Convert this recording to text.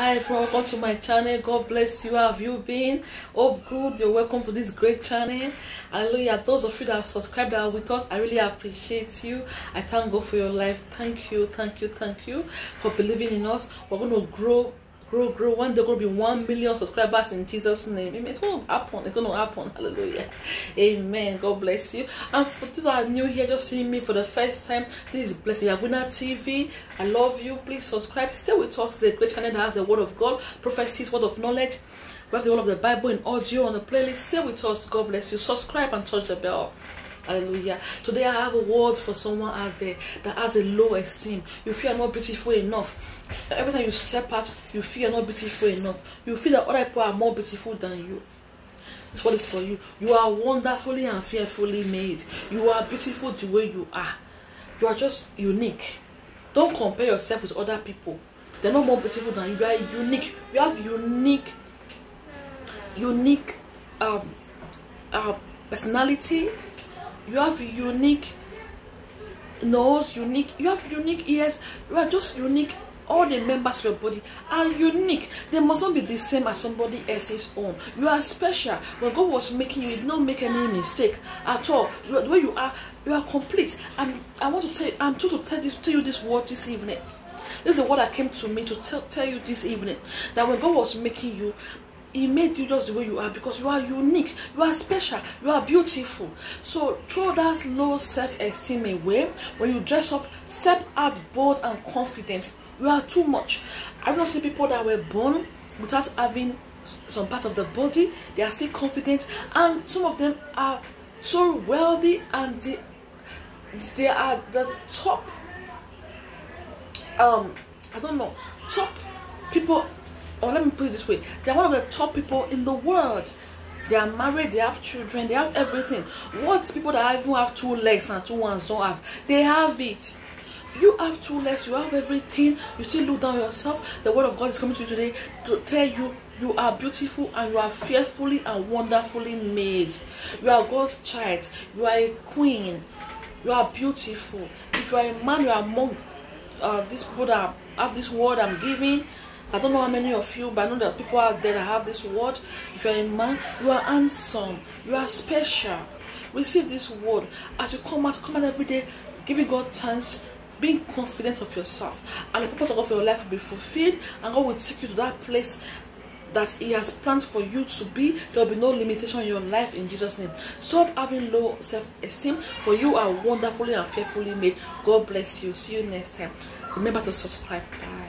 Hi everyone, welcome to my channel. God bless you. How have you been? Hope good. You're welcome to this great channel. Hallelujah. Those of you that have subscribed that are with us, I really appreciate you. I thank God for your life. Thank you, thank you, thank you for believing in us. We're going to grow grow, grow. One day, going to be one million subscribers in Jesus' name. Amen. It's going to happen. It's going to happen. Hallelujah. Amen. God bless you. And for those that are new here, just seeing me for the first time, this is Blessing Ehiagwina TV. I love you. Please subscribe. Stay with us. The great channel that has the Word of God, prophecies, Word of knowledge. We have the whole of the Bible in audio on the playlist. Stay with us. God bless you. Subscribe and touch the bell. Hallelujah. Today I have a word for someone out there that has a low esteem. You feel not beautiful enough. Every time you step out, you feel not beautiful enough. You feel that other people are more beautiful than you. That's what is for you. You are wonderfully and fearfully made. You are beautiful the way you are. You are just unique. Don't compare yourself with other people. They're not more beautiful than you. You are unique. You have unique, unique um, uh, personality you have unique nose unique you have unique ears you are just unique. All the members of your body are unique. They must not be the same as somebody else's own. You are special. When god was making you he did not make any mistake at all. You the way you are you are complete. And i want to tell you i'm trying to tell this tell you this word this evening. This is what i came to me to tell, tell you this evening. That when god was making you he made you just the way you are because you are unique you are special you are beautiful. So throw that low self-esteem away. When you dress up step out bold and confident. You are too much. I don't see people that were born without having some part of the body? They are still confident and some of them are so wealthy and they, they are the top um i don't know top people or let me put it this way. They're one of the top people in the world. They are married they have children they have everything. What people that even have two legs and two arms don't have they have it. You have two legs you have everything. You still look down yourself. The word of god is coming to you today to tell you you are beautiful and you are fearfully and wonderfully made. You are god's child. You are a queen. You are beautiful. If you are a man you are among uh, these people that have this word i'm giving I don't know how many of you, but I know that people out there that have this word. If you're a man, you are handsome. You are special. Receive this word as you come out, come out every day, giving God thanks, being confident of yourself. And the purpose of your life will be fulfilled, and God will take you to that place that He has planned for you to be. There will be no limitation in your life in Jesus' name. Stop having low self esteem, for you are wonderfully and fearfully made. God bless you. See you next time. Remember to subscribe. Bye.